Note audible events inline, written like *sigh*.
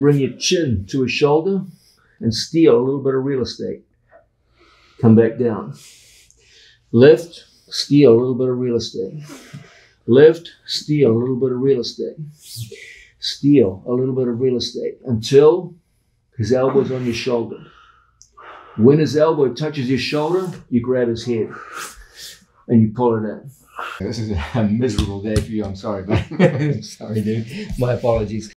Bring your chin to his shoulder and steal a little bit of real estate. Come back down. Lift, steal a little bit of real estate. Lift, steal a little bit of real estate. Steal a little bit of real estate until his elbow is on your shoulder. When his elbow touches your shoulder, you grab his head and you pull it in. This is a miserable day for you. I'm sorry, but *laughs* sorry, dude. My apologies.